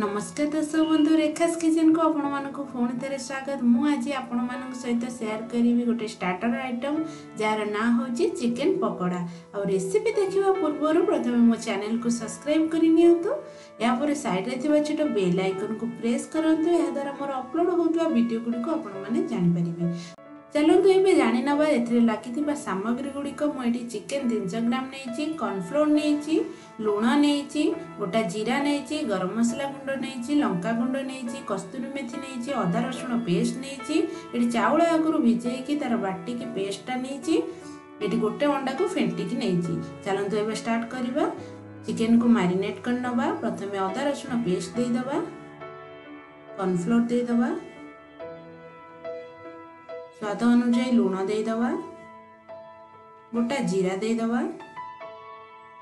ନମସ୍କାର ଦର୍ଶକ ବନ୍ଧୁ ରେଖାସ୍ କିଚେନ୍କୁ ଆପଣମାନଙ୍କୁ ପୁଣି ଥରେ ସ୍ୱାଗତ ମୁଁ ଆଜି ଆପଣମାନଙ୍କ ସହିତ ସେୟାର କରିବି ଗୋଟେ ଷ୍ଟାର୍ଟର ଆଇଟମ୍ ଯାହାର ନାଁ ହେଉଛି ଚିକେନ୍ ପକୋଡ଼ା ଆଉ ରେସିପି ଦେଖିବା ପୂର୍ବରୁ ପ୍ରଥମେ ମୋ ଚ୍ୟାନେଲକୁ ସବସ୍କ୍ରାଇବ୍ କରିନିଅନ୍ତୁ ଏହାପରେ ସାଇଡ଼୍ରେ ଥିବା ଛୋଟ ବେଲ୍ ଆଇକନ୍କୁ ପ୍ରେସ୍ କରନ୍ତୁ ଏହାଦ୍ୱାରା ମୋର ଅପଲୋଡ଼ ହେଉଥିବା ଭିଡ଼ିଓ ଗୁଡ଼ିକୁ ଆପଣମାନେ ଜାଣିପାରିବେ ଚାଲନ୍ତୁ ଏବେ ଜାଣି ନେବା ଏଥିରେ ଲାଗିଥିବା ସାମଗ୍ରୀ ଗୁଡ଼ିକ ମୁଁ ଏଠି ଚିକେନ୍ ତିନିଶହ ଗ୍ରାମ ନେଇଛି କର୍ଣ୍ଣଫ୍ଲୋର୍ ନେଇଛି ଲୁଣ ନେଇଛି ଗୋଟା ଜିରା ନେଇଛି ଗରମ ମସଲା ଗୁଣ୍ଡ ନେଇଛି ଲଙ୍କା ଗୁଣ୍ଡ ନେଇଛି କସ୍ତୁରୀ ମେଥି ନେଇଛି ଅଦା ରସୁଣ ପେଷ୍ଟ ନେଇଛି ଏଠି ଚାଉଳ ଆଗରୁ ଭିଜେଇକି ତାର ବାଟିକି ପେଷ୍ଟଟା ନେଇଛି ଏଠି ଗୋଟେ ଅଣ୍ଡାକୁ ଫେଣ୍ଟିକି ନେଇଛି ଚାଲନ୍ତୁ ଏବେ ଷ୍ଟାର୍ଟ କରିବା ଚିକେନ୍କୁ ମ୍ୟାରିନେଟ୍ କରିନେବା ପ୍ରଥମେ ଅଦା ରସୁଣ ପେଷ୍ଟ ଦେଇଦେବା କର୍ଣ୍ଣଫ୍ଲୋର୍ ଦେଇଦେବା স্বাদ অনুযায়ী লুণ দেইদেবা গোটা জিরা দেইদেবা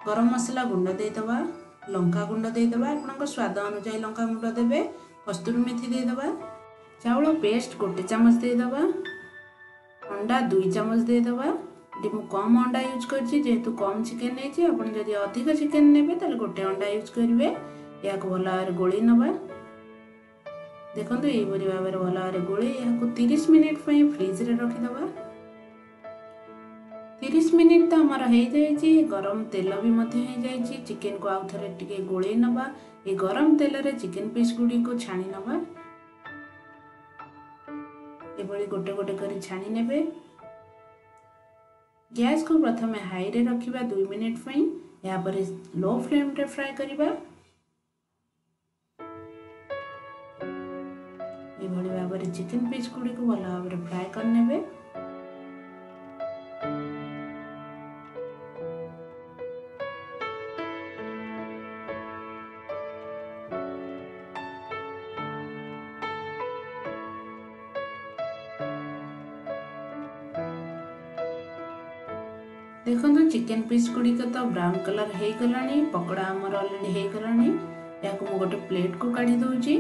গরম মশলা গুণ্ড দেইদেবা লঙ্কা গুণ্ড দেইদেবা আপনার স্বাদ অনুযায়ী লঙ্কা গুণ্ড দেবে কস্তুরি মেথি দেইদেবা চাউল পেস্ট গোটে চামচ দেইদেবা অন্ডা দুই চামচ দেইদেবা এটি মু কম অন্ডা ইউজ করছি যেহেতু কম চিকেন নেছি আপনার যদি অধিক চিকেন নেবে তাহলে গোটে অন্ডা ইউজ করবে ইয়াকে ভালো ভাবে গোলি নেবা ଦେଖନ୍ତୁ ଏହିପରି ଭାବରେ ଭଲ ଭାବରେ ଗୋଳେଇ ଏହାକୁ ତିରିଶ ମିନିଟ୍ ପାଇଁ ଫ୍ରିଜ୍ରେ ରଖିଦେବା ତିରିଶ ମିନିଟ୍ ତ ଆମର ହେଇଯାଇଛି ଗରମ ତେଲ ବି ମଧ୍ୟ ହେଇଯାଇଛି ଚିକେନକୁ ଆଉ ଥରେ ଟିକେ ଗୋଳେଇ ନେବା ଏ ଗରମ ତେଲରେ ଚିକେନ ପିସ୍ ଗୁଡ଼ିକୁ ଛାଣି ନେବା ଏଭଳି ଗୋଟେ ଗୋଟେ କରି ଛାଣି ନେବେ ଗ୍ୟାସ୍କୁ ପ୍ରଥମେ ହାଇରେ ରଖିବା ଦୁଇ ମିନିଟ୍ ପାଇଁ ଏହାପରେ ଲୋ ଫ୍ଲେମ୍ରେ ଫ୍ରାଏ କରିବା ଏଇଭଳି ଭାବରେ ଚିକେନ୍ ପିସ୍ ଗୁଡ଼ିକୁ ଭଲ ଭାବରେ ଫ୍ରାଏ କରିନେବେ ଦେଖନ୍ତୁ ଚିକେନ୍ ପିସ୍ ଗୁଡ଼ିକ ତ ବ୍ରାଉନ୍ କଲର୍ ହେଇଗଲାଣି ପକୋଡ଼ା ଆମର ଅଲରେଡ଼ି ହେଇଗଲାଣି ଏହାକୁ ମୁଁ ଗୋଟେ ପ୍ଲେଟ୍କୁ କାଢ଼ି ଦେଉଛି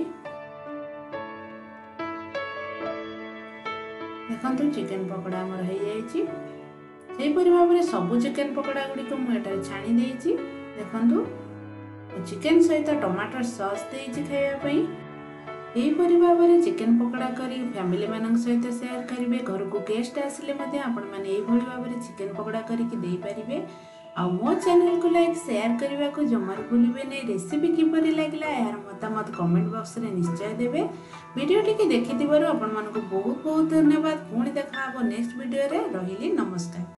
ଦେଖନ୍ତୁ ଚିକେନ୍ ପକୋଡ଼ା ଆମର ହେଇଯାଇଛି ସେହିପରି ଭାବରେ ସବୁ ଚିକେନ୍ ପକୋଡ଼ା ଗୁଡ଼ିକ ମୁଁ ଏଠାରେ ଛାଣି ଦେଇଛି ଦେଖନ୍ତୁ ଚିକେନ୍ ସହିତ ଟମାଟୋ ସସ୍ ଦେଇଛି ଖାଇବା ପାଇଁ ଏହିପରି ଭାବରେ ଚିକେନ ପକୋଡ଼ା କରି ଫ୍ୟାମିଲିମାନଙ୍କ ସହିତ ସେୟାର କରିବେ ଘରକୁ ଗେଷ୍ଟ ଆସିଲେ ମଧ୍ୟ ଆପଣମାନେ ଏହିଭଳି ଭାବରେ ଚିକେନ୍ ପକୋଡ଼ା କରିକି ଦେଇପାରିବେ ᱟᱣᱟᱨ ᱪᱮᱱᱮᱞ ᱠᱚ ᱞᱟᱭᱤᱠ ᱥᱮᱭᱟᱨ કરીବାକୁ ᱡᱚᱢᱟᱨ ᱵᱩᱞᱤᱵᱮᱱᱟᱭ ᱨᱮᱥᱤᱯᱤ ᱠᱤᱯᱚᱨᱮ ᱞᱟᱜᱞᱟ ᱮᱨ ᱢᱚᱛᱟᱢᱚᱛ ᱠᱚᱢᱮᱱᱴ ᱵᱚᱠᱥ ᱨᱮ ᱱᱤᱥᱪᱟᱭ ᱫᱮᱵᱮ ᱵᱤᱰᱤᱭᱳ ᱴᱤᱠᱤ ᱫᱮᱠᱷᱤᱛᱤᱵᱟᱨᱚ ᱟᱯᱚᱱ ᱢᱟᱱᱠᱚ ᱵᱚᱦᱩᱛ ᱵᱚᱦᱩᱛ ᱫᱷᱟᱱᱭᱟᱵᱟᱫ ᱯᱷᱩᱱᱤ ᱫᱮᱠᱷᱟᱣ ᱵᱚ ᱱᱮᱠᱥᱴ ᱵᱤᱰᱤᱭᱳ ᱨᱮ ᱨᱟᱦᱤᱞᱤ ᱱᱚᱢᱥᱛᱮᱠ